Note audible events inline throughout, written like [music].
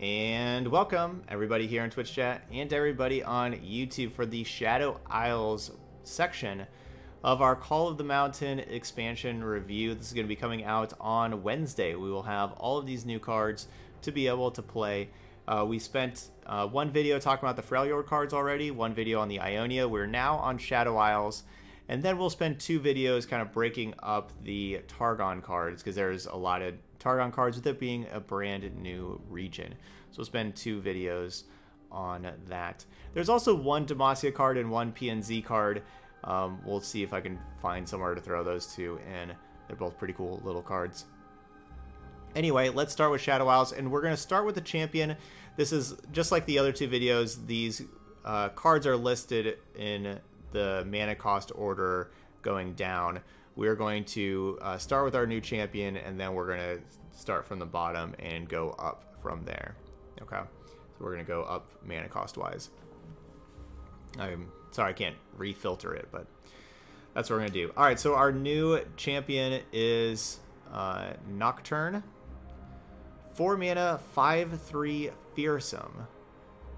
And welcome everybody here in Twitch chat and everybody on YouTube for the Shadow Isles section of our Call of the Mountain expansion review. This is going to be coming out on Wednesday. We will have all of these new cards to be able to play. Uh, we spent uh, one video talking about the Freljord cards already, one video on the Ionia. We're now on Shadow Isles. And then we'll spend two videos kind of breaking up the Targon cards because there's a lot of Targon cards with it being a brand new region. So we'll spend two videos on that. There's also one Demacia card and one PNZ card. Um, we'll see if I can find somewhere to throw those two in. They're both pretty cool little cards. Anyway, let's start with Shadow Isles, and we're going to start with the champion. This is just like the other two videos. These uh, cards are listed in the mana cost order going down. We're going to uh, start with our new champion, and then we're going to start from the bottom and go up from there. Okay, so we're going to go up mana cost wise. I'm sorry, I can't refilter it, but that's what we're going to do. All right, so our new champion is uh, Nocturne. 4 mana, 5 3 Fearsome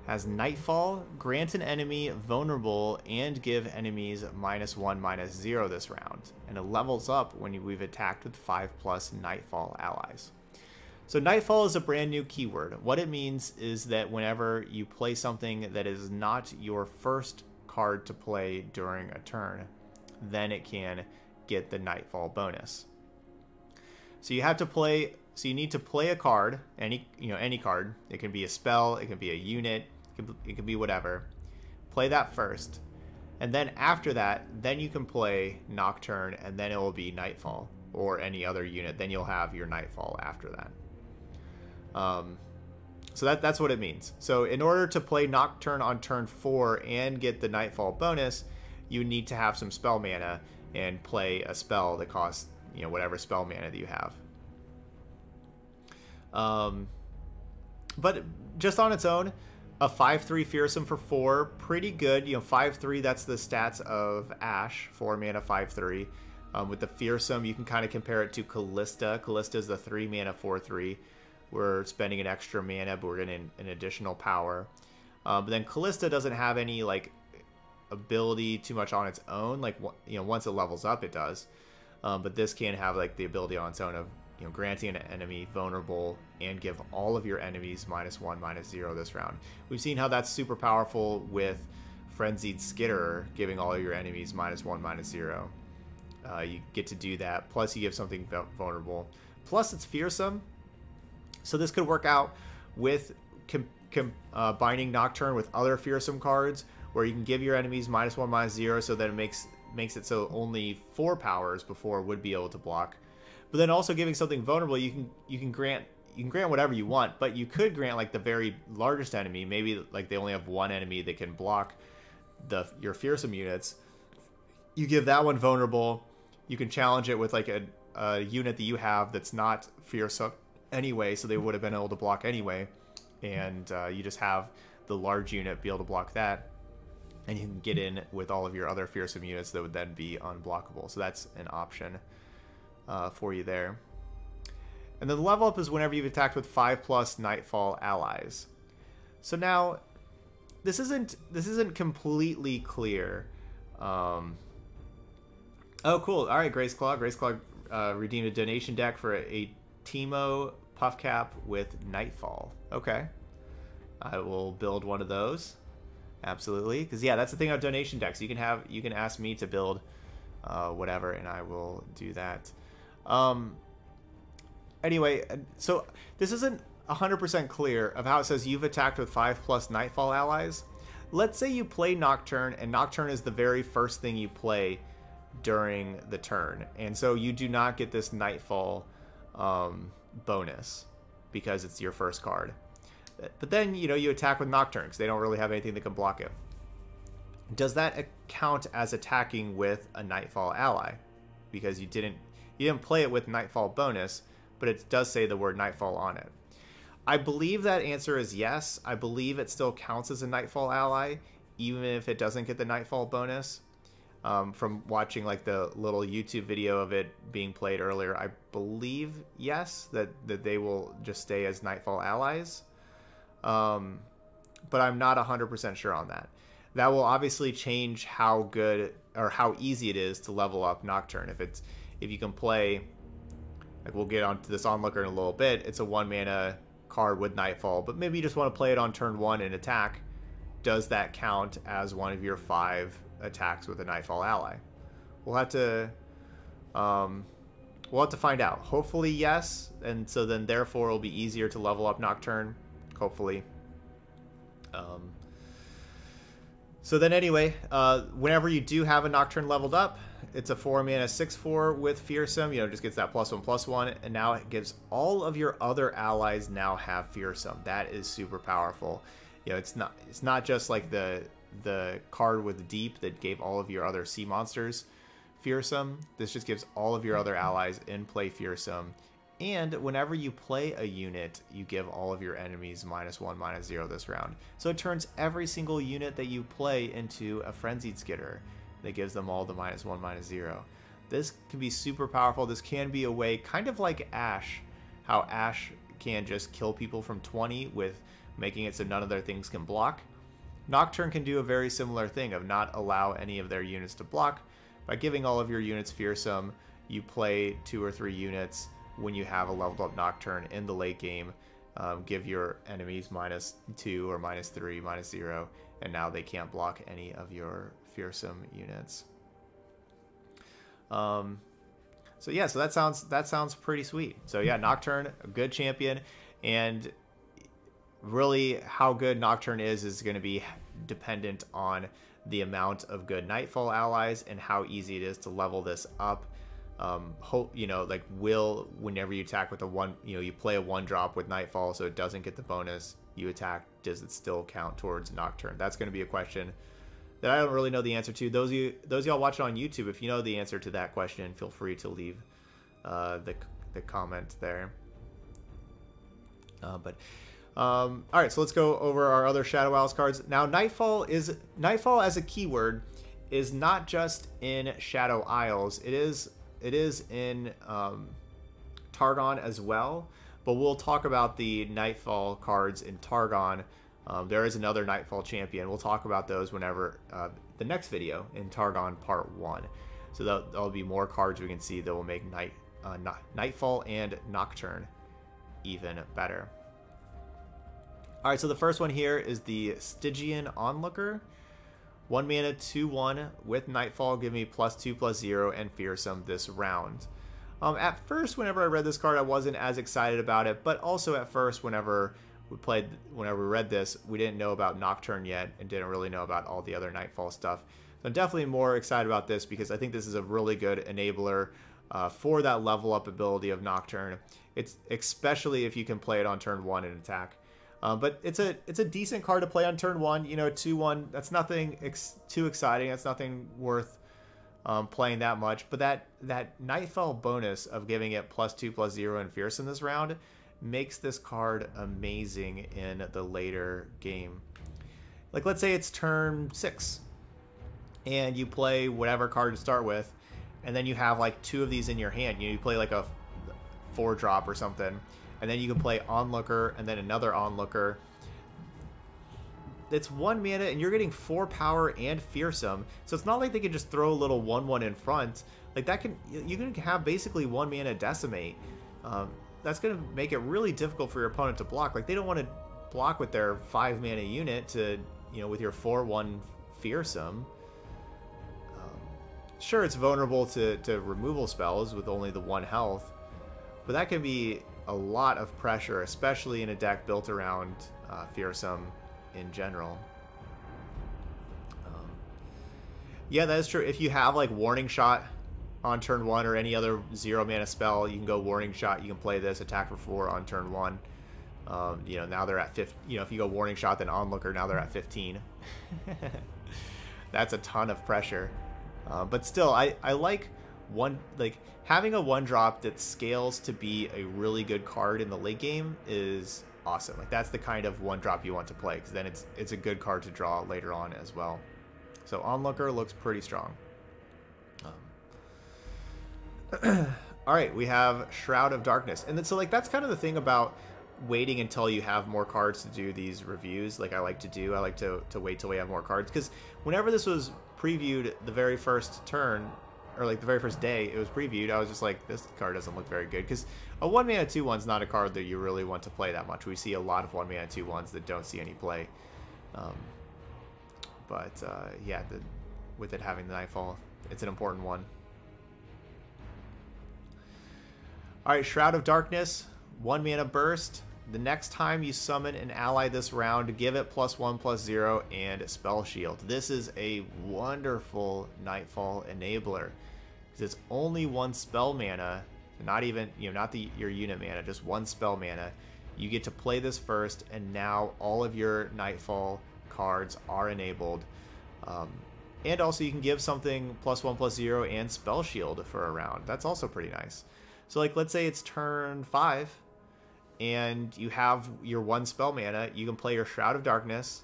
has Nightfall, grant an enemy vulnerable, and give enemies minus 1, minus 0 this round. And it levels up when we've attacked with 5 plus Nightfall allies. So Nightfall is a brand new keyword. What it means is that whenever you play something that is not your first card to play during a turn, then it can get the Nightfall bonus. So you have to play so you need to play a card, any you know any card. It can be a spell, it can be a unit, it can be whatever. Play that first. And then after that, then you can play Nocturne, and then it will be Nightfall or any other unit. Then you'll have your Nightfall after that. Um, so that, that's what it means. So in order to play Nocturne on turn 4 and get the Nightfall bonus, you need to have some spell mana and play a spell that costs, you know, whatever spell mana that you have. Um, but just on its own, a 5-3 Fearsome for 4, pretty good. You know, 5-3, that's the stats of Ash, 4 mana, 5-3. Um, with the Fearsome, you can kind of compare it to. Kalista is the 3 mana, 4-3. We're spending an extra mana, but we're getting an additional power. Um, but then Kalista doesn't have any, like, ability too much on its own. Like, you know, once it levels up, it does. Um, but this can have, like, the ability on its own of you know, granting an enemy vulnerable and give all of your enemies minus one, minus zero this round. We've seen how that's super powerful with Frenzied Skitterer, giving all of your enemies minus one, minus zero. Uh, you get to do that. Plus, you give something vulnerable. Plus, it's fearsome. So this could work out with uh, binding Nocturne with other fearsome cards, where you can give your enemies minus one, minus zero, so that it makes makes it so only four powers before would be able to block but then also giving something vulnerable, you can you can grant you can grant whatever you want, but you could grant like the very largest enemy. Maybe like they only have one enemy that can block the your fearsome units. You give that one vulnerable. You can challenge it with like a, a unit that you have that's not fearsome anyway, so they would have been able to block anyway, and uh, you just have the large unit be able to block that, and you can get in with all of your other fearsome units that would then be unblockable. So that's an option uh, for you there. And then the level up is whenever you've attacked with 5 plus Nightfall allies. So now, this isn't this isn't completely clear. Um, oh, cool. All right, Grace Claw. Grace Claw uh, redeemed a donation deck for a, a Teemo Puff Cap with Nightfall. Okay. I will build one of those. Absolutely. Because, yeah, that's the thing about donation decks. You can have you can ask me to build uh, whatever, and I will do that. Um, anyway, so this isn't 100% clear of how it says you've attacked with 5 plus Nightfall allies. Let's say you play Nocturne, and Nocturne is the very first thing you play during the turn. And so you do not get this Nightfall um, bonus because it's your first card. But then, you know, you attack with Nocturne because they don't really have anything that can block it. Does that count as attacking with a Nightfall ally? Because you didn't you didn't play it with Nightfall bonus, but it does say the word Nightfall on it. I believe that answer is yes. I believe it still counts as a Nightfall ally, even if it doesn't get the Nightfall bonus. Um, from watching like the little YouTube video of it being played earlier, I believe yes that that they will just stay as Nightfall allies. Um, but I'm not 100% sure on that. That will obviously change how good or how easy it is to level up Nocturne. If it's if you can play like we'll get onto this onlooker in a little bit, it's a one mana card with Nightfall, but maybe you just want to play it on turn one and attack. Does that count as one of your five attacks with a Nightfall ally? We'll have to um, we'll have to find out. Hopefully, yes, and so then therefore it'll be easier to level up Nocturne. Hopefully. Um, so then anyway, uh, whenever you do have a Nocturne leveled up, it's a 4 mana 6-4 with Fearsome, you know, just gets that plus 1 plus 1, and now it gives all of your other allies now have Fearsome. That is super powerful. You know, it's not it's not just like the the card with Deep that gave all of your other sea monsters Fearsome. This just gives all of your other allies in play Fearsome. And whenever you play a unit, you give all of your enemies minus one, minus zero this round. So it turns every single unit that you play into a Frenzied Skitter that gives them all the minus one, minus zero. This can be super powerful. This can be a way, kind of like Ash, how Ash can just kill people from 20 with making it so none of their things can block. Nocturne can do a very similar thing of not allow any of their units to block. By giving all of your units Fearsome, you play two or three units when you have a leveled up Nocturne in the late game. Um, give your enemies minus two or minus three, minus zero, and now they can't block any of your fearsome units. Um, so yeah, so that sounds that sounds pretty sweet. So yeah, Nocturne, a good champion, and really how good Nocturne is is going to be dependent on the amount of good Nightfall allies and how easy it is to level this up. Um, hope you know like will whenever you attack with a one you know you play a one drop with Nightfall so it doesn't get the bonus you attack does it still count towards Nocturne? That's going to be a question that I don't really know the answer to. Those you, those y'all watching on YouTube, if you know the answer to that question, feel free to leave uh, the the comment there. Uh, but um, all right, so let's go over our other Shadow Isles cards. Now, Nightfall is Nightfall as a keyword is not just in Shadow Isles. It is it is in um, Targon as well. But we'll talk about the Nightfall cards in Targon um, there is another Nightfall champion. We'll talk about those whenever uh, the next video in Targon Part 1. So there'll, there'll, be more cards we can see that will make Night, uh, Nightfall and Nocturne even better. Alright, so the first one here is the Stygian Onlooker. 1 mana, 2-1 with Nightfall, give me plus 2, plus 0, and Fearsome this round. Um, at first, whenever I read this card, I wasn't as excited about it, but also at first, whenever we played whenever we read this, we didn't know about Nocturne yet and didn't really know about all the other Nightfall stuff. So I'm definitely more excited about this because I think this is a really good enabler uh, for that level up ability of Nocturne. It's especially if you can play it on turn one and attack. Uh, but it's a it's a decent card to play on turn one. You know, two one. That's nothing ex too exciting. That's nothing worth um, playing that much. But that that Nightfall bonus of giving it plus two plus zero and Fearsome this round makes this card amazing in the later game. Like, let's say it's turn six, and you play whatever card to start with, and then you have like two of these in your hand. You, know, you play like a four drop or something, and then you can play Onlooker and then another Onlooker. It's one mana, and you're getting four power and fearsome. So it's not like they can just throw a little one-one in front. Like that can you can have basically one mana decimate. Um, that's going to make it really difficult for your opponent to block. Like they don't want to block with their five mana unit to, you know, with your four one fearsome. Um, sure, it's vulnerable to to removal spells with only the one health, but that can be a lot of pressure, especially in a deck built around uh, fearsome in general. Um, yeah, that is true. If you have like warning shot on turn one or any other zero mana spell, you can go Warning Shot. You can play this attack for four on turn one. Um, you know now they're at 15. You know if you go Warning Shot then Onlooker, now they're at 15. [laughs] That's a ton of pressure. Uh, but still, I I like one like having a one drop that scales to be a really good card in the late game is awesome. Like that's the kind of one drop you want to play because then it's it's a good card to draw later on as well. So Onlooker looks pretty strong. Um, [clears throat] All right, we have Shroud of Darkness, and then so like that's kind of the thing about waiting until you have more cards to do these reviews like I like to do. I like to, to wait till we have more cards because whenever this was previewed the very first turn or like the very first day it was previewed, I was just like, this card doesn't look very good because a one mana two one's not a card that you really want to play that much. We see a lot of one mana two ones that don't see any play. Um, but uh, yeah, the, with it having the Nightfall, it's an important one. All right, Shroud of Darkness, one mana burst. The next time you summon an ally this round, give it plus one, plus zero, and spell shield. This is a wonderful Nightfall enabler because it's only one spell mana, not even you know not the your unit mana, just one spell mana. You get to play this first, and now all of your Nightfall cards are enabled. Um, and also you can give something plus one, plus zero, and spell shield for a round. That's also pretty nice. So like let's say it's turn five and you have your one spell mana, you can play your Shroud of Darkness,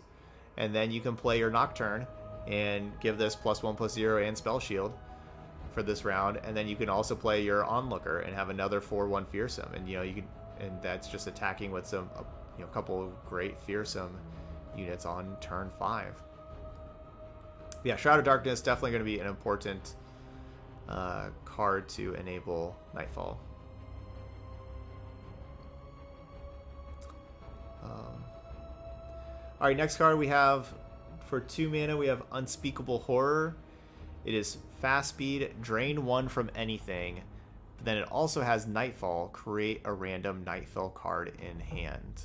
and then you can play your Nocturne and give this plus one plus zero and spell shield for this round, and then you can also play your Onlooker and have another four one fearsome, and you know you can, and that's just attacking with some, you know, a couple of great fearsome units on turn five. Yeah, Shroud of Darkness definitely going to be an important uh, card to enable Nightfall. Um, all right, next card we have for two mana we have Unspeakable Horror. It is fast speed, drain one from anything. But then it also has Nightfall, create a random Nightfall card in hand.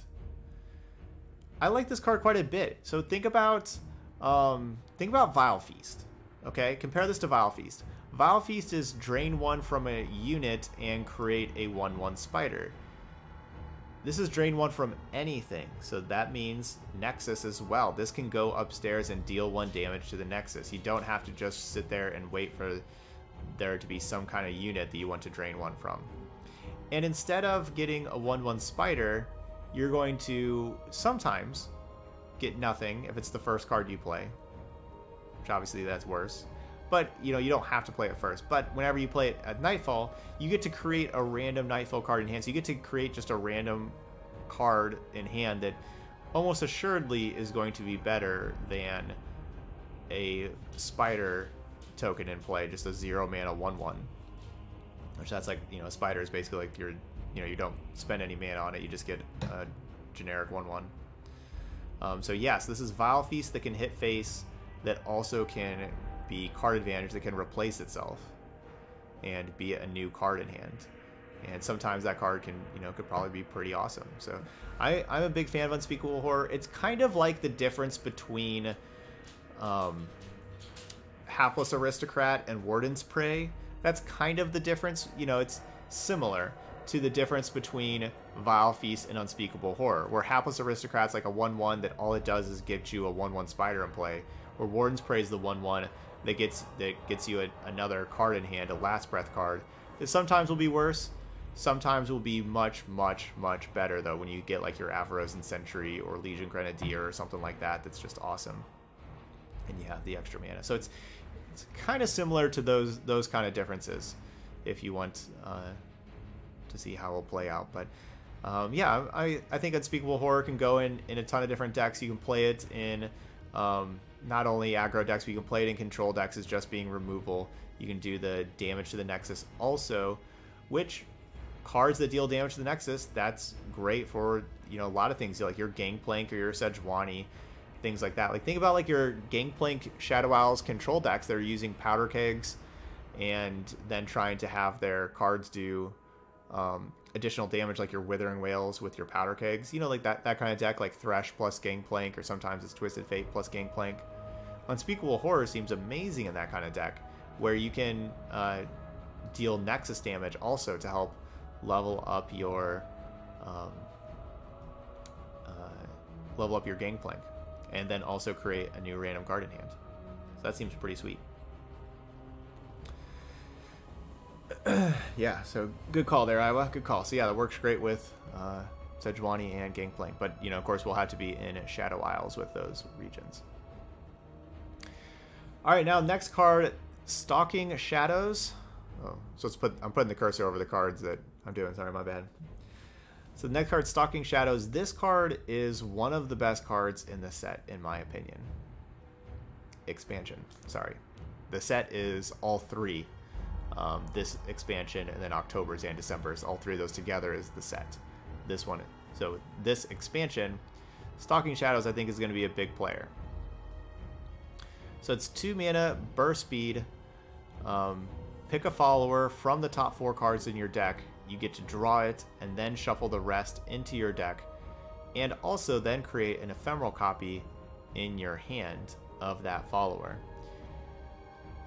I like this card quite a bit. So think about um, think about Vile Feast. Okay, compare this to Vile Feast. Vile Feast is drain one from a unit and create a 1-1 spider. This is drain one from anything, so that means Nexus as well. This can go upstairs and deal one damage to the Nexus. You don't have to just sit there and wait for there to be some kind of unit that you want to drain one from. And instead of getting a 1-1 spider, you're going to sometimes get nothing if it's the first card you play. Which obviously that's worse. But, you know, you don't have to play it first. But whenever you play it at Nightfall, you get to create a random Nightfall card in hand. So you get to create just a random card in hand that almost assuredly is going to be better than a Spider token in play, just a zero mana 1-1. Which that's like, you know, a Spider is basically like your, you know, you don't spend any mana on it, you just get a generic 1-1. Um, so yes, this is Vile Feast that can hit face, that also can be card advantage that can replace itself and be a new card in hand. And sometimes that card can, you know, could probably be pretty awesome. So I, I'm a big fan of Unspeakable Horror. It's kind of like the difference between um, Hapless Aristocrat and Warden's Prey. That's kind of the difference. You know, it's similar to the difference between Vile Feast and Unspeakable Horror, where Hapless Aristocrat's like a 1-1 that all it does is get you a 1-1 spider in play, where Warden's Prey is the 1-1 that gets that gets you a, another card in hand, a Last Breath card. That sometimes will be worse, sometimes will be much, much, much better though when you get like your Avarosan Sentry or Legion Grenadier or something like that. That's just awesome, and you have the extra mana. So it's it's kind of similar to those those kind of differences, if you want uh, to see how it'll play out. But um, yeah, I I think Unspeakable Horror can go in in a ton of different decks. You can play it in um, not only aggro decks, but you can play it in control decks as just being removal. You can do the damage to the Nexus also, which cards that deal damage to the Nexus, that's great for, you know, a lot of things, like your Gangplank or your Sejuani, things like that. Like, think about, like, your Gangplank Shadow Isles control decks that are using Powder Kegs and then trying to have their cards do um, additional damage, like your Withering Wails with your Powder Kegs. You know, like that, that kind of deck, like Thresh plus Gangplank, or sometimes it's Twisted Fate plus Gangplank. Unspeakable Horror seems amazing in that kind of deck, where you can uh, deal Nexus damage also to help level up your um, uh, level up your gangplank, and then also create a new random card in hand. So that seems pretty sweet. [clears throat] yeah, so good call there, Iowa. Good call. So yeah, that works great with uh, Sejuani and Gangplank, but you know, of course, we'll have to be in Shadow Isles with those regions. All right, now next card, Stalking Shadows. Oh, so let's put I'm putting the cursor over the cards that I'm doing. Sorry, my bad. So the next card, Stalking Shadows. This card is one of the best cards in the set, in my opinion. Expansion, sorry. The set is all three. Um, this expansion and then October's and December's. All three of those together is the set. This one. So this expansion, Stalking Shadows, I think is going to be a big player. So it's two mana, burst speed. Um, pick a follower from the top four cards in your deck you get to draw it and then shuffle the rest into your deck, and also then create an ephemeral copy in your hand of that follower.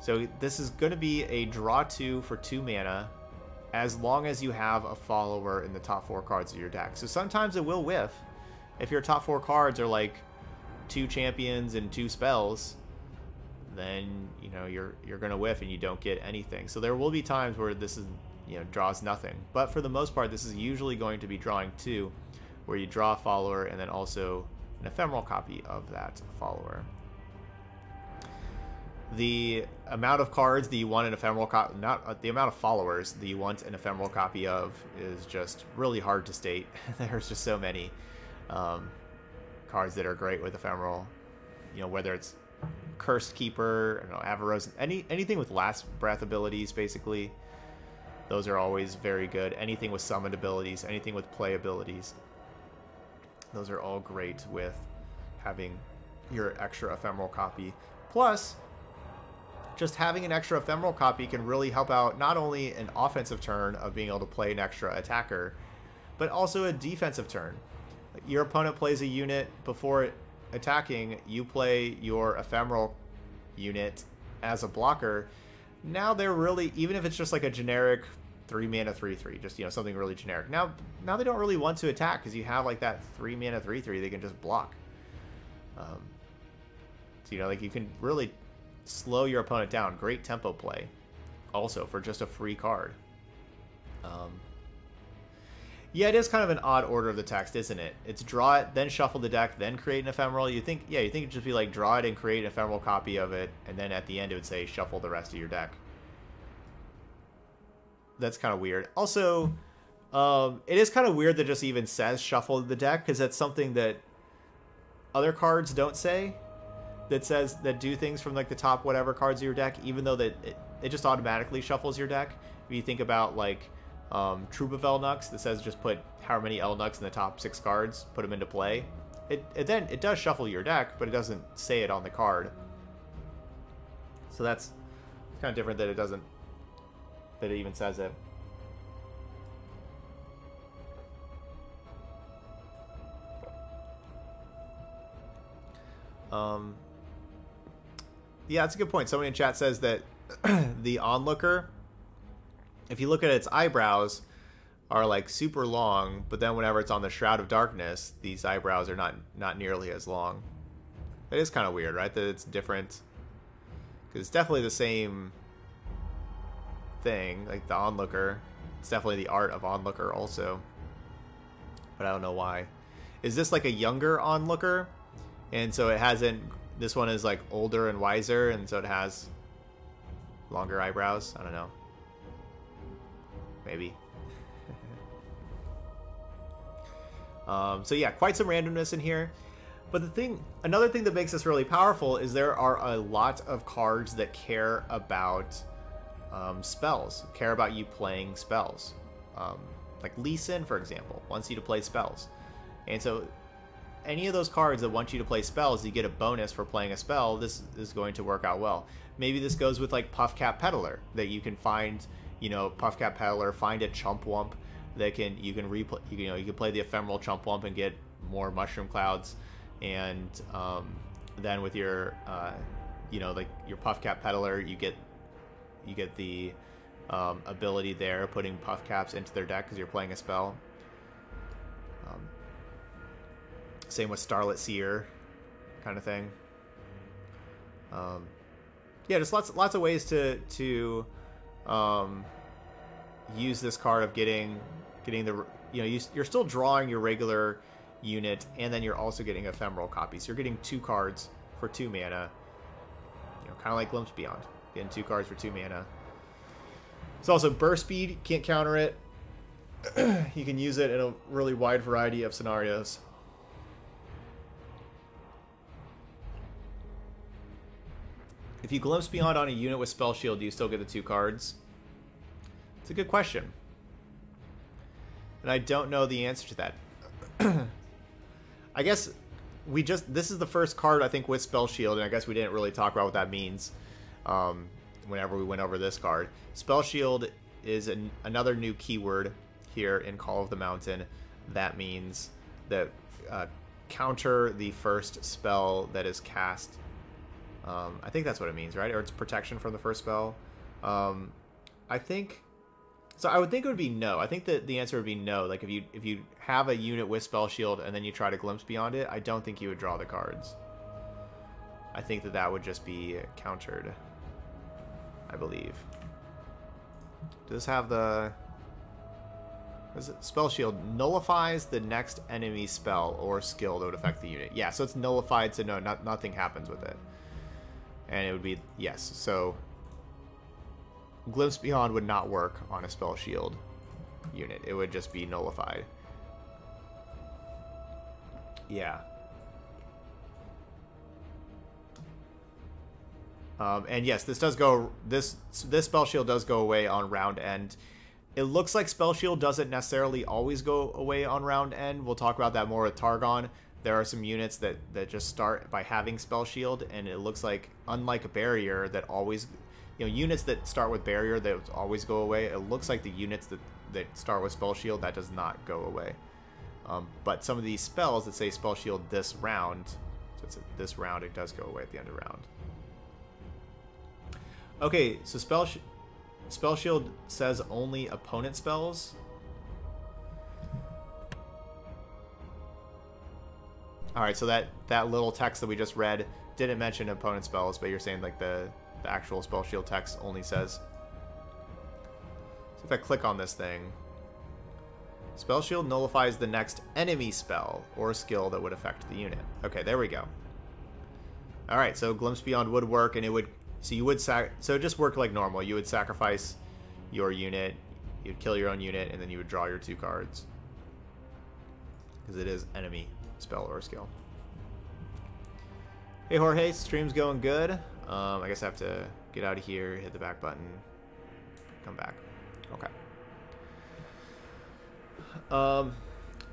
So this is going to be a draw two for two mana, as long as you have a follower in the top four cards of your deck. So sometimes it will whiff. If your top four cards are like two champions and two spells, then you know you're you're gonna whiff and you don't get anything. So there will be times where this is you know draws nothing. But for the most part, this is usually going to be drawing two, where you draw a follower and then also an ephemeral copy of that follower. The amount of cards that you want an ephemeral copy, not uh, the amount of followers that you want an ephemeral copy of, is just really hard to state. [laughs] There's just so many um, cards that are great with ephemeral. You know, whether it's Cursed Keeper, you know, Avaros, any anything with last breath abilities, basically. Those are always very good. Anything with summoned abilities, anything with play abilities. Those are all great with having your extra ephemeral copy. Plus, just having an extra ephemeral copy can really help out not only an offensive turn of being able to play an extra attacker, but also a defensive turn. Your opponent plays a unit before attacking, you play your ephemeral unit as a blocker. Now they're really, even if it's just like a generic three mana three three, just you know something really generic. Now now they don't really want to attack because you have like that three mana three three they can just block. Um, so you know like you can really slow your opponent down. Great tempo play, also for just a free card. Um, yeah, it is kind of an odd order of the text, isn't it? It's draw it, then shuffle the deck, then create an ephemeral. You think, yeah, you think it'd just be like draw it and create an ephemeral copy of it, and then at the end it would say shuffle the rest of your deck that's kind of weird. Also, um, it is kind of weird that just even says shuffle the deck because that's something that other cards don't say. That says that do things from like the top whatever cards of your deck, even though that it, it just automatically shuffles your deck. If you think about like um, Troop of Elnuks that says just put however many Elnuks in the top six cards, put them into play. It, it then it does shuffle your deck, but it doesn't say it on the card. So that's kind of different that it doesn't that it even says it. Um, yeah, that's a good point. Somebody in chat says that [clears throat] the onlooker, if you look at its eyebrows, are like super long, but then whenever it's on the Shroud of Darkness, these eyebrows are not not nearly as long. It is kind of weird, right? That it's different because it's definitely the same thing, like the onlooker. It's definitely the art of onlooker also. But I don't know why. Is this like a younger onlooker? And so it hasn't this one is like older and wiser and so it has longer eyebrows. I don't know. Maybe. um, so yeah, quite some randomness in here. But the thing, another thing that makes this really powerful is there are a lot of cards that care about um, spells, care about you playing spells. Um, like Lee Sin, for example, wants you to play spells. And so any of those cards that want you to play spells, you get a bonus for playing a spell, this is going to work out well. Maybe this goes with like Puffcap Peddler, that you can find, you know, Puffcap Peddler, find a Chump Whump that can, you can replay, you know, you can play the Ephemeral Chump Whump and get more Mushroom Clouds. And um, then with your, uh, you know, like your Puffcap Peddler, you get you get the um, ability there, putting puff caps into their deck because you're playing a spell. Um, same with Starlit Seer, kind of thing. Um, yeah, just lots lots of ways to to um, use this card of getting getting the you know you, you're still drawing your regular unit and then you're also getting ephemeral copies. So you're getting two cards for two mana. You know, kind of like Glimpse Beyond. Getting two cards for two mana. It's also burst speed, can't counter it. [clears throat] you can use it in a really wide variety of scenarios. If you glimpse beyond on a unit with spell shield, do you still get the two cards? It's a good question. And I don't know the answer to that. [clears throat] I guess we just this is the first card I think with spell shield, and I guess we didn't really talk about what that means um, whenever we went over this card. Spell shield is an, another new keyword here in Call of the Mountain. That means that uh, counter the first spell that is cast. Um, I think that's what it means, right? Or it's protection from the first spell. Um, I think so. I would think it would be no. I think that the answer would be no. Like if you if you have a unit with spell shield and then you try to glimpse beyond it, I don't think you would draw the cards. I think that that would just be countered. I believe. Does this have the Spell shield nullifies the next enemy spell or skill that would affect the unit. Yeah, so it's nullified, so no, not, nothing happens with it. And it would be, yes, so Glimpse Beyond would not work on a spell shield unit. It would just be nullified. Yeah. Um, and yes, this does go. This this spell shield does go away on round end. It looks like Spell Shield doesn't necessarily always go away on round end. We'll talk about that more with Targon. There are some units that, that just start by having Spell Shield, and it looks like, unlike a Barrier that always... You know, units that start with Barrier that always go away, it looks like the units that, that start with Spell Shield, that does not go away. Um, but some of these spells that say Spell Shield this round, so it's this round, it does go away at the end of round. Okay, so Spell Spell Shield says only opponent spells. Alright, so that, that little text that we just read didn't mention opponent spells, but you're saying like the, the actual Spell Shield text only says... So if I click on this thing, Spell Shield nullifies the next enemy spell or skill that would affect the unit. Okay, there we go. Alright, so Glimpse Beyond would work, and it would so you would sac so it just worked like normal. You would sacrifice your unit, you'd kill your own unit, and then you would draw your two cards. Because it is enemy spell or skill. Hey Jorge, stream's going good. Um, I guess I have to get out of here, hit the back button, come back. Okay. Um,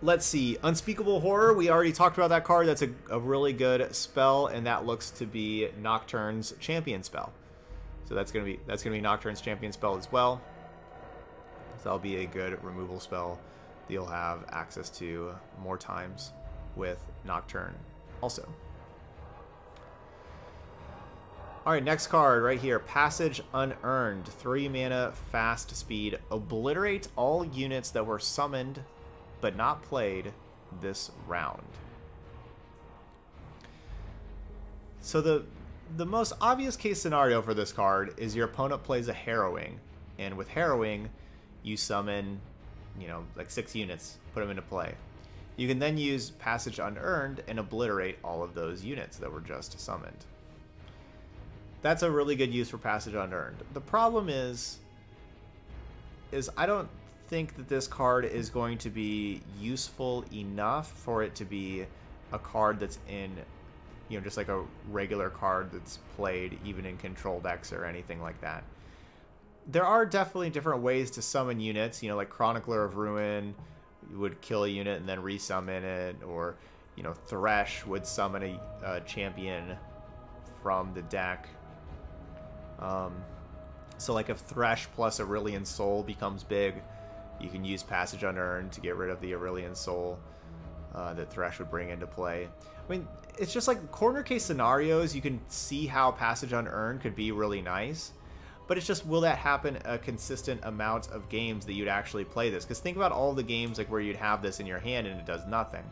let's see. Unspeakable Horror. We already talked about that card. That's a, a really good spell, and that looks to be Nocturne's champion spell. So that's gonna be that's gonna be Nocturne's champion spell as well. So that'll be a good removal spell that you'll have access to more times with Nocturne also. Alright, next card right here. Passage Unearned. 3 mana, fast speed. Obliterate all units that were summoned but not played this round. So the the most obvious case scenario for this card is your opponent plays a harrowing, and with harrowing, you summon, you know, like six units, put them into play. You can then use Passage Unearned and obliterate all of those units that were just summoned. That's a really good use for Passage Unearned. The problem is, is I don't think that this card is going to be useful enough for it to be a card that's in, you know, just like a regular card that's played even in control decks or anything like that. There are definitely different ways to summon units, you know, like Chronicler of Ruin would kill a unit and then resummon it, or, you know, Thresh would summon a, a champion from the deck. Um, so like if Thresh plus Aurelion Sol becomes big, you can use Passage Unearned to get rid of the Aurelion Sol uh, that Thresh would bring into play. I mean, it's just like corner case scenarios, you can see how Passage Unearned could be really nice. But it's just, will that happen a consistent amount of games that you'd actually play this? Because think about all the games like where you'd have this in your hand and it does nothing.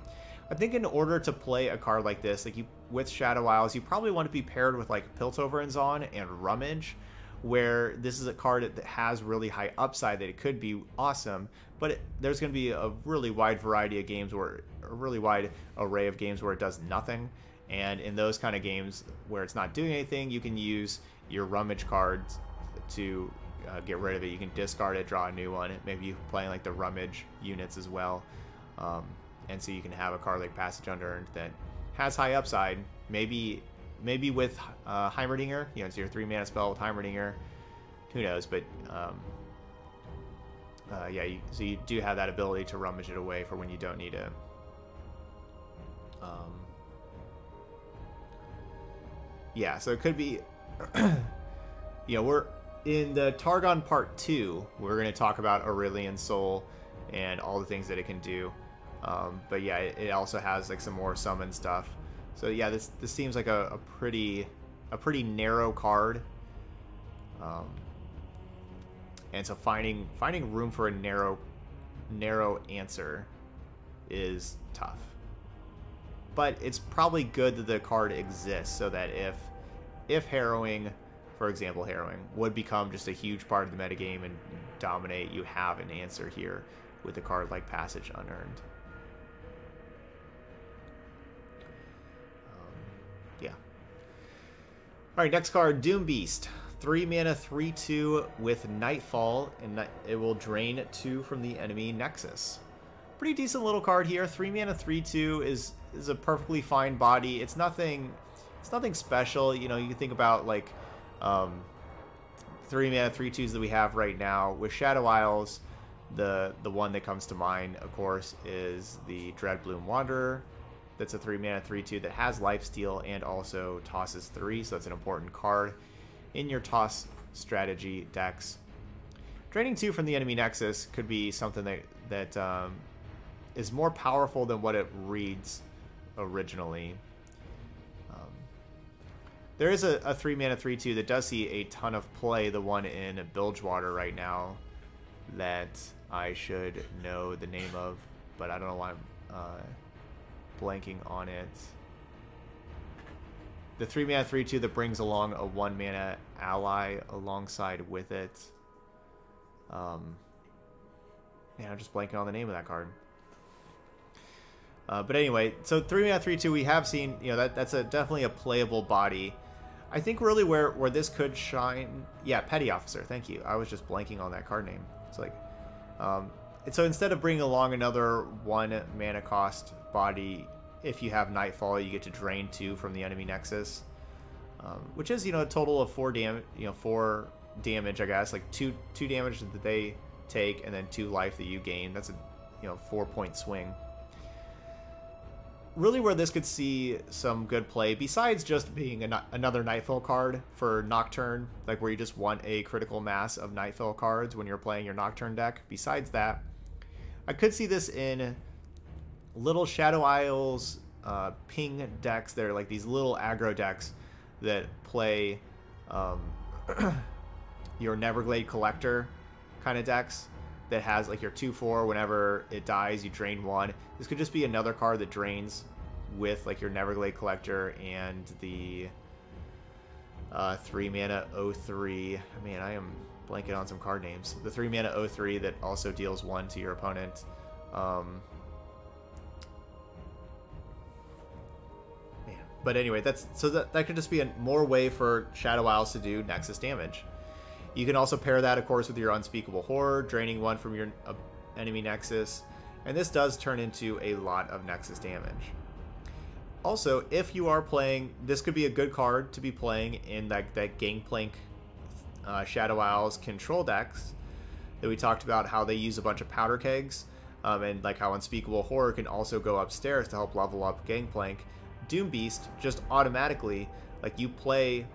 I think in order to play a card like this, like you with Shadow Isles, you probably want to be paired with like Piltover and Zaun and Rummage, where this is a card that has really high upside that it could be awesome, but it, there's going to be a really wide variety of games where a really wide array of games where it does nothing. And in those kind of games where it's not doing anything, you can use your rummage cards to uh, get rid of it. You can discard it, draw a new one. Maybe you play like the rummage units as well, um, and so you can have a card like Passage Unearned that has high upside. Maybe maybe with uh, Heimerdinger, you know, it's your three mana spell with Heimerdinger. Who knows? But um, uh, yeah, you, so you do have that ability to rummage it away for when you don't need it. Um, yeah, so it could be, [clears throat] you know, we're in the Targon Part 2, we're going to talk about Aurelion Sol and all the things that it can do. Um, but yeah, it, it, also has like some more summon stuff. So yeah, this this seems like a, a pretty a pretty narrow card. Um, and so finding finding room for a narrow narrow answer is tough. But it's probably good that the card exists so that if if harrowing, for example, harrowing would become just a huge part of the metagame and dominate, you have an answer here with a card like Passage Unearned. Um, yeah. All right, next card, Doom Beast. 3 mana, 3 2 with Nightfall, and it will drain 2 from the enemy Nexus. Pretty decent little card here. 3 mana, 3 2 is, is a perfectly fine body. It's nothing it's nothing special. You know, you can think about like um, 3 mana, three twos that we have right now. With Shadow Isles, the, the one that comes to mind, of course, is the Dreadbloom Wanderer. That's a 3 mana, 3 2 that has Lifesteal and also tosses 3, so that's an important card in your toss strategy decks. Draining 2 from the enemy Nexus could be something that, that um, is more powerful than what it reads originally. There is a, a 3 mana 3 2 that does see a ton of play, the one in Bilgewater right now, that I should know the name of, but I don't know why I'm uh, blanking on it the three mana three two that brings along a one mana ally alongside with it. Um, man, I'm just blanking on the name of that card. Uh, but anyway, so three mana three two we have seen you know that that's a definitely a playable body. I think really where where this could shine, yeah, petty officer. Thank you. I was just blanking on that card name. It's like, um, so instead of bringing along another one mana cost body, if you have Nightfall, you get to drain two from the enemy Nexus, um, which is you know a total of four damage. You know four damage, I guess, like two two damage that they take, and then two life that you gain. That's a you know four point swing. Really, where this could see some good play, besides just being another Nightfall card for Nocturne, like where you just want a critical mass of Nightfall cards when you're playing your Nocturne deck. Besides that, I could see this in little Shadow Isles uh, ping decks. They're like these little aggro decks that play um, [clears throat] your Neverglade Collector kind of decks that has like your 2-4 whenever it dies you drain one. This could just be another card that drains with like your Neverglade Collector and the uh, 3 mana 03. Man, I am blanking on some card names. The 3 mana 03 that also deals 1 to your opponent. Um, But anyway, that's so that, that could just be a more way for Shadow Isles to do Nexus damage. You can also pair that, of course, with your Unspeakable Horror, draining one from your uh, enemy Nexus, and this does turn into a lot of Nexus damage. Also, if you are playing, this could be a good card to be playing in that, that Gangplank uh, Shadow Isles control decks that we talked about how they use a bunch of powder kegs, um, and like how Unspeakable Horror can also go upstairs to help level up Gangplank. Doom Beast just automatically, like you play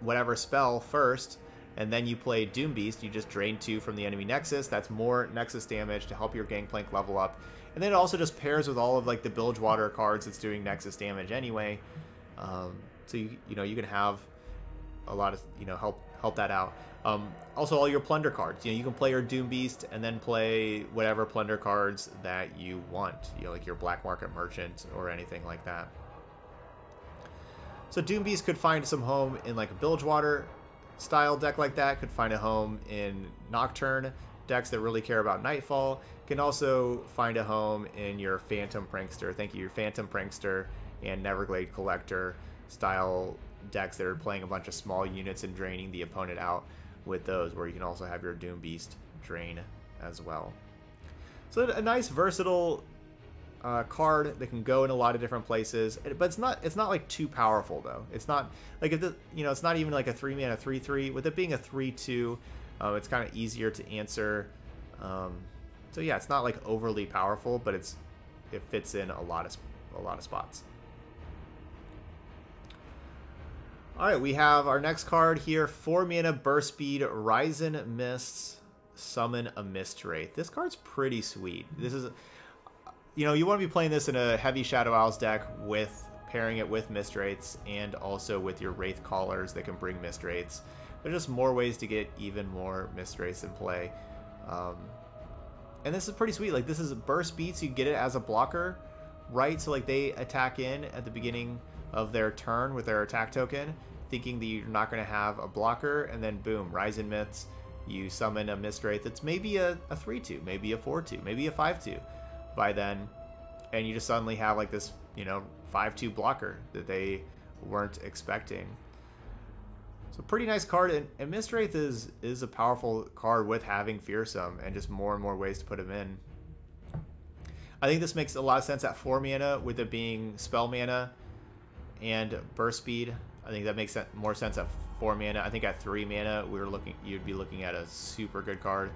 whatever spell first, and then you play Doom Beast, you just drain two from the enemy Nexus. That's more Nexus damage to help your Gangplank level up. And then it also just pairs with all of like the Bilgewater cards that's doing Nexus damage anyway. Um, so you you know you can have a lot of you know help help that out. Um, also, all your plunder cards. You know, you can play your Doom Beast and then play whatever plunder cards that you want. You know, like your Black Market Merchant or anything like that. So Doom Beast could find some home in like Bilgewater style deck like that, could find a home in Nocturne decks that really care about Nightfall, can also find a home in your Phantom Prankster. Thank you, your Phantom Prankster and Neverglade Collector style decks that are playing a bunch of small units and draining the opponent out with those, where you can also have your Doom Beast drain as well. So a nice versatile uh, card that can go in a lot of different places, but it's not it's not like too powerful though. It's not like if the you know it's not even like a three mana three three. With it being a three two, um, it's kind of easier to answer. Um, so yeah, it's not like overly powerful, but it's it fits in a lot of a lot of spots. All right, we have our next card here: four mana burst speed, Risen Mists, summon a Mist Wraith. This card's pretty sweet. This is you know, you want to be playing this in a heavy Shadow Isles deck with pairing it with Mist and also with your Wraith Callers that can bring Mist. There's just more ways to get even more Mist in play. Um, and this is pretty sweet. Like, this is burst beats. You get it as a blocker, right? So, like, they attack in at the beginning of their turn with their attack token, thinking that you're not going to have a blocker, and then boom, Risen Mists. You summon a Mist that's maybe a, a 3 2, maybe a 4 2, maybe a 5 2 by then, and you just suddenly have like this, you know, 5-2 blocker that they weren't expecting. So pretty nice card, and, and Mist Wraith is, is a powerful card with having Fearsome and just more and more ways to put him in. I think this makes a lot of sense at 4 mana with it being spell mana and burst speed. I think that makes more sense at 4 mana. I think at 3 mana we were looking you'd be looking at a super good card.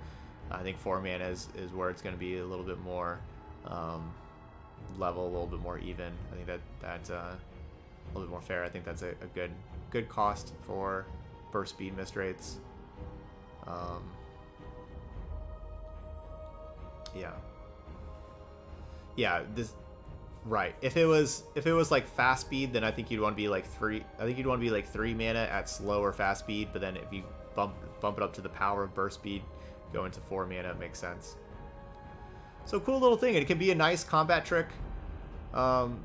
I think 4 mana is, is where it's going to be a little bit more um, level, a little bit more even. I think that that's uh, a little bit more fair. I think that's a, a good good cost for burst speed Mist Wraiths. Um, yeah. Yeah, this right. If it was if it was like fast speed, then I think you'd want to be like three. I think you'd want to be like three mana at slow or fast speed. But then if you bump bump it up to the power of burst speed, go into four mana, makes sense. So cool little thing. It can be a nice combat trick. Um,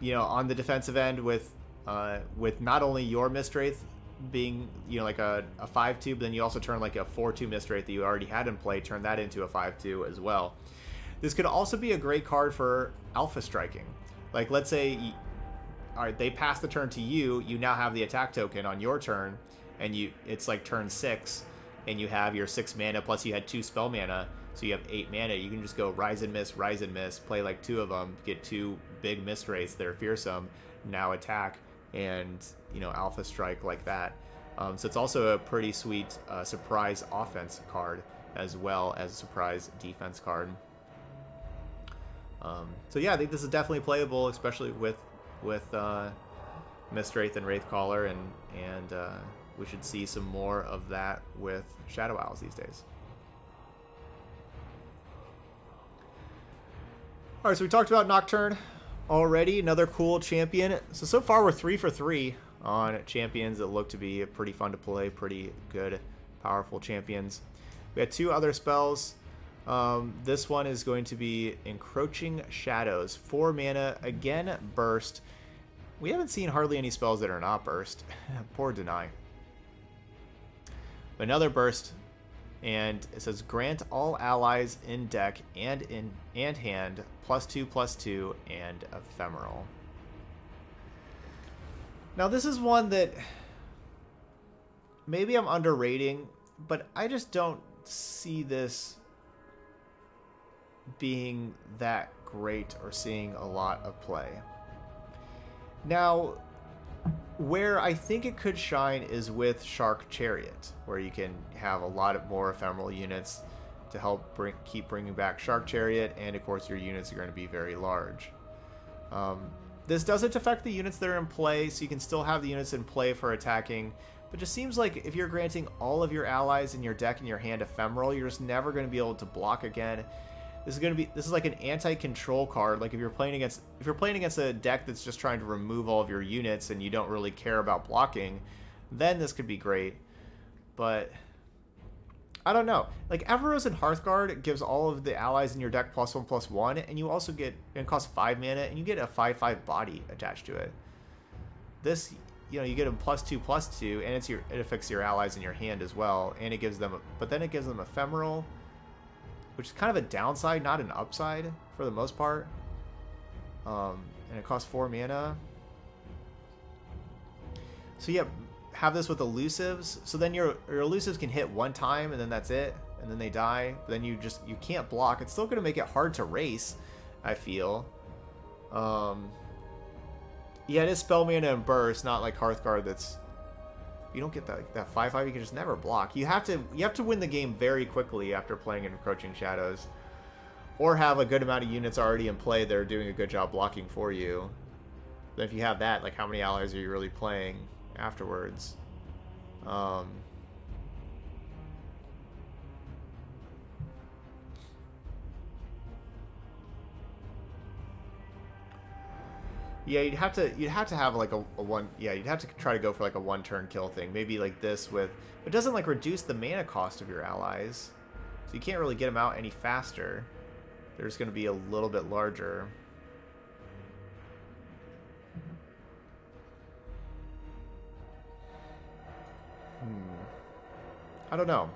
you know, on the defensive end with uh, with not only your Mist Wraith being, you know, like a, a 5-2, but then you also turn like a 4-2 Mist Wraith that you already had in play, turn that into a 5-2 as well. This could also be a great card for alpha striking. Like, let's say, all right, they pass the turn to you, you now have the attack token on your turn, and you it's like turn 6, and you have your 6 mana, plus you had 2 spell mana, so you have eight mana. You can just go Risen Mists, Rise and Miss, play like two of them, get two big Mist Wraiths that are fearsome, now attack, and you know Alpha Strike like that. Um, so it's also a pretty sweet uh, surprise offense card as well as a surprise defense card. Um, so yeah, I think this is definitely playable, especially with with uh, Mist Wraith and Wraith Caller, and and uh, we should see some more of that with Shadow Isles these days. All right, so we talked about Nocturne already, another cool champion. So, so far we're three for three on champions that look to be pretty fun to play, pretty good, powerful champions. We had two other spells. Um, this one is going to be Encroaching Shadows. Four mana, again, burst. We haven't seen hardly any spells that are not burst. [laughs] Poor Deny. Another burst and it says grant all allies in deck and in and hand plus two plus two and ephemeral. Now this is one that maybe I'm underrating, but I just don't see this being that great or seeing a lot of play. Now, where I think it could shine is with Shark Chariot, where you can have a lot of more ephemeral units to help bring, keep bringing back Shark Chariot, and of course your units are going to be very large. Um, this doesn't affect the units that are in play, so you can still have the units in play for attacking, but just seems like if you're granting all of your allies in your deck in your hand ephemeral, you're just never going to be able to block again. This is to be this is like an anti-control card. Like if you're playing against if you're playing against a deck that's just trying to remove all of your units and you don't really care about blocking, then this could be great. But I don't know. Like Avarosan Hearthguard gives all of the allies in your deck plus one plus one, and you also get it costs five mana, and you get a five five body attached to it. This, you know, you get a plus two plus two, and it's your it affects your allies in your hand as well, and it gives them, but then it gives them ephemeral which is kind of a downside, not an upside for the most part. Um, and it costs four mana. So yeah, have this with elusives, so then your your elusives can hit one time and then that's it, and then they die. But then you just you can't block. It's still gonna make it hard to race. I feel. Um. Yeah, it is spell mana and burst, not like Hearthguard. That's you don't get that that five five. You can just never block. You have to you have to win the game very quickly after playing in Encroaching Shadows, or have a good amount of units already in play that are doing a good job blocking for you. But if you have that, like how many allies are you really playing afterwards? Um, Yeah, you'd have to you'd have to have like a, a, one yeah you'd have to try to go for like a one turn kill thing. Maybe like this with it doesn't like reduce the mana cost of your allies. So you can't really get them out any faster. They're just going to be a little bit larger. Hmm. I don't know.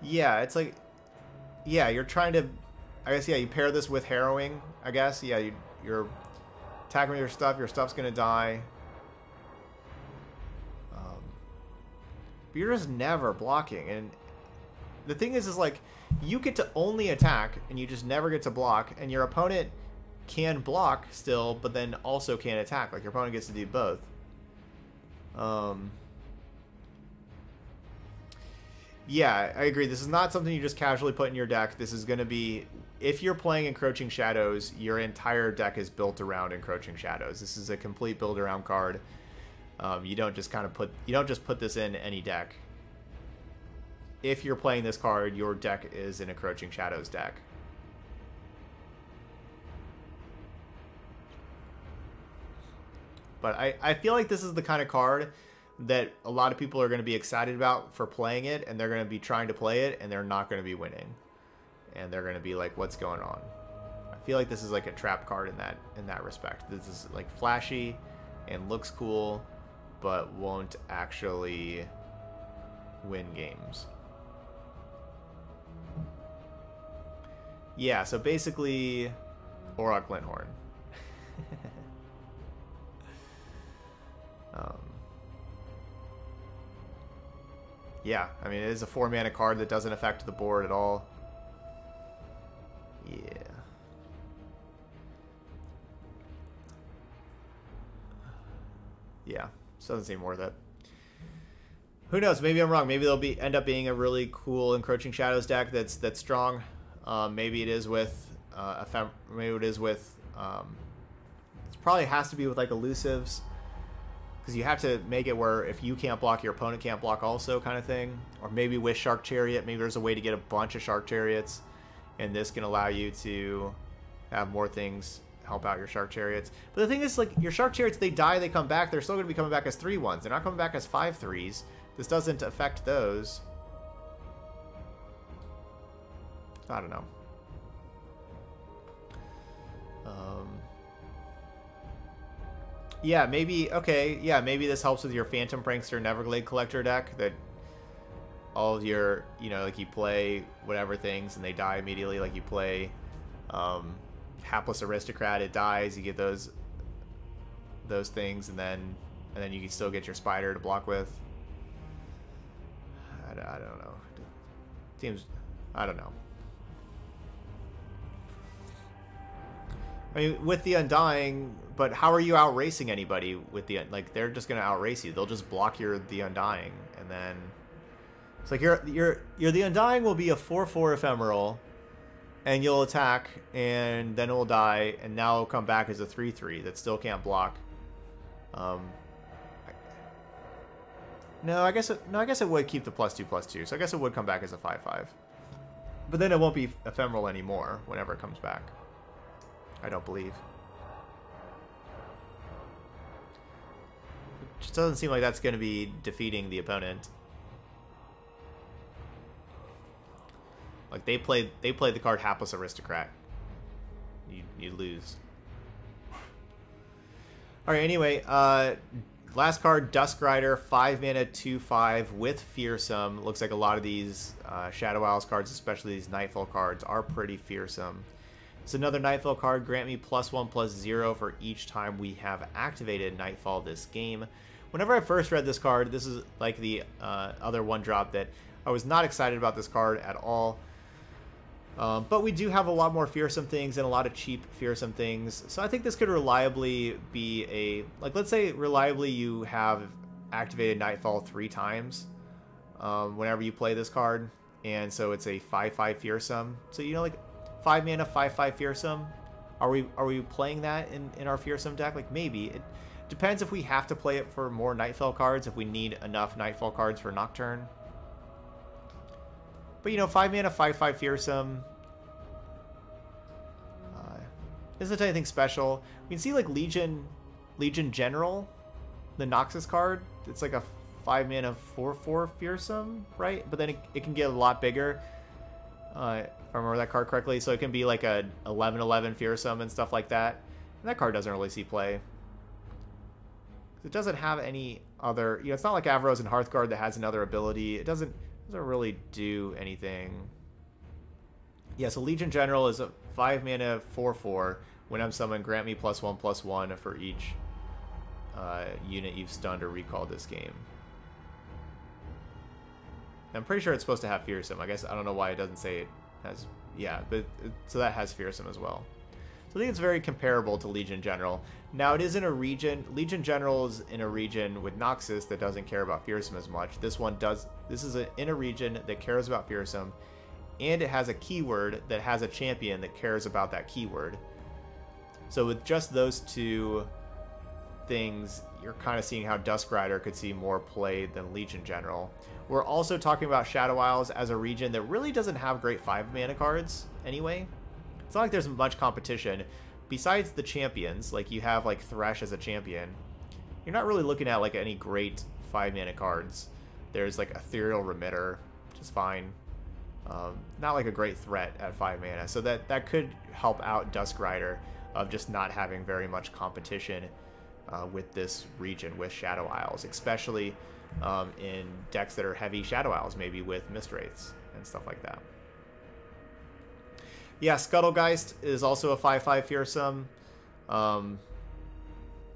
Yeah it's like yeah you're trying to I guess yeah you pair this with harrowing I guess. Yeah you you're attacking with your stuff, your stuff's gonna die. Um, but you're just never blocking, and the thing is, is like you get to only attack, and you just never get to block, and your opponent can block still, but then also can attack. Like your opponent gets to do both. Um. Yeah, I agree. This is not something you just casually put in your deck. This is going to be if you're playing Encroaching Shadows, your entire deck is built around Encroaching Shadows. This is a complete build around card. Um, you don't just kind of put you don't just put this in any deck. If you're playing this card, your deck is an Encroaching Shadows deck. But I, I feel like this is the kind of card that a lot of people are going to be excited about for playing it, and they're going to be trying to play it, and they're not going to be winning and they're gonna be like, "What's going on?" I feel like this is like a trap card in that in that respect. This is like flashy and looks cool, but won't actually win games. Yeah, so basically, Auroch Glinthorn. [laughs] um, yeah, I mean, it is a four mana card that doesn't affect the board at all. Doesn't seem worth it. Who knows? Maybe I'm wrong. Maybe they'll be end up being a really cool encroaching shadows deck that's that's strong. Um, maybe it is with uh, fem- maybe it is with. Um, it probably has to be with like elusives because you have to make it where if you can't block, your opponent can't block also, kind of thing. Or maybe with Shark Chariot, maybe there's a way to get a bunch of Shark Chariots and this can allow you to have more things help out your shark chariots. But the thing is, like your shark chariots, they die, they come back. They're still going to be coming back as three ones. They're not coming back as five threes. This doesn't affect those. I don't know. Um, yeah, maybe, okay, yeah, maybe this helps with your Phantom Prankster Neverglade Collector deck that all of your, you know, like you play whatever things and they die immediately. Like you play um, Hapless Aristocrat, it dies. You get those those things, and then and then you can still get your spider to block with. I, I don't know. Teams, I don't know. I mean, with the Undying, but how are you out racing anybody with the like? They're just gonna outrace you. They'll just block your the Undying, and then it's like you're you're you're the Undying will be a four four ephemeral, and you'll attack, and then it will die, and now it'll come back as a three three that still can't block. Um. No, I guess it, no, I guess it would keep the plus two plus two, so I guess it would come back as a five five. But then it won't be ephemeral anymore whenever it comes back. I don't believe. It just doesn't seem like that's going to be defeating the opponent. Like they played they played the card Hapless Aristocrat. You you lose. Alright, anyway, uh last card, Dusk Rider, five mana, two five with fearsome. Looks like a lot of these uh, Shadow Isles cards, especially these Nightfall cards, are pretty fearsome. It's another Nightfall card. Grant me plus one plus zero for each time we have activated Nightfall this game. Whenever I first read this card, this is like the uh, other one drop that I was not excited about this card at all. Um, but we do have a lot more fearsome things and a lot of cheap fearsome things. So I think this could reliably be a... Like, let's say reliably you have activated Nightfall three times um, whenever you play this card. And so it's a 5-5 fearsome. So, you know, like, 5 mana, 5-5 fearsome. Are we are we playing that in, in our fearsome deck? Like, maybe. It depends if we have to play it for more Nightfall cards, if we need enough Nightfall cards for Nocturne. But, you know, 5 mana, 5-5 Fearsome. Uh, isn't anything special. We can see, like, Legion Legion General, the Noxus card. It's like a 5 mana 4-4 Fearsome, right? But then it, it, can get a lot bigger, uh, if I remember that card correctly. So it can be like a 11-11 Fearsome and stuff like that. And that card doesn't really see play. It doesn't have any other... You know, it's not like Avarosan Hearthguard that has another ability. It doesn't doesn't really do anything. Yeah, so Legion General is a 5 mana 4-4. When I'm summoned, grant me plus 1 plus 1 for each uh, unit you've stunned or recalled this game. I'm pretty sure it's supposed to have Fearsome. I guess I don't know why it doesn't say it has... Yeah, but so that has Fearsome as well. I think it's very comparable to Legion General. Now it is in a region, Legion General is in a region with Noxus that doesn't care about Fearsome as much. This one does, this is a, in a region that cares about Fearsome, and it has a keyword that has a champion that cares about that keyword. So with just those two things, you're kind of seeing how Dusk Rider could see more play than Legion General. We're also talking about Shadow Isles as a region that really doesn't have great 5 mana cards anyway. It's not like there's much competition. Besides the champions, like you have like Thresh as a champion, you're not really looking at like any great 5 mana cards. There's like Ethereal Remitter, which is fine. Um, not like a great threat at 5 mana. So that, that could help out Dusk Rider of just not having very much competition uh, with this region with Shadow Isles, especially um, in decks that are heavy Shadow Isles, maybe with Mist Wraiths and stuff like that. Yeah, Scuttlegeist is also a 5-5 fearsome. Um,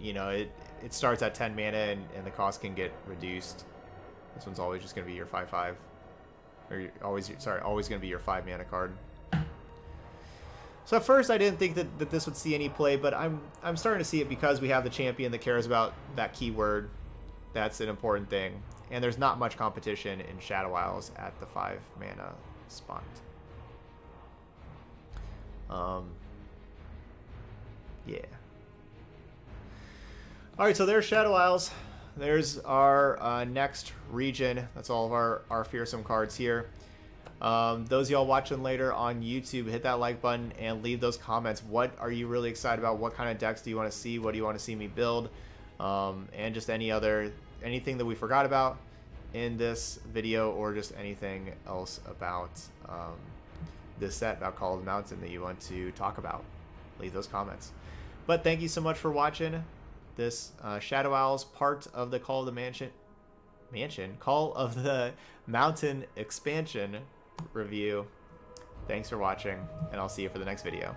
you know, it it starts at 10 mana and, and the cost can get reduced. This one's always just going to be your 5-5. Or always, sorry, always going to be your 5 mana card. So at first I didn't think that, that this would see any play, but I'm I'm starting to see it because we have the champion that cares about that keyword. That's an important thing. And there's not much competition in Shadow Isles at the 5 mana spot. Um, yeah. All right, so there's Shadow Isles. There's our uh, next region. That's all of our, our fearsome cards here. Um, those y'all watching later on YouTube, hit that like button and leave those comments. What are you really excited about? What kind of decks do you want to see? What do you want to see me build? Um, and just any other, anything that we forgot about in this video or just anything else about um, this set about Call of the Mountain that you want to talk about, leave those comments. But thank you so much for watching this uh, Shadow Isles part of the Call of the Mansion, Mansion, Call of the Mountain expansion review. Thanks for watching, and I'll see you for the next video.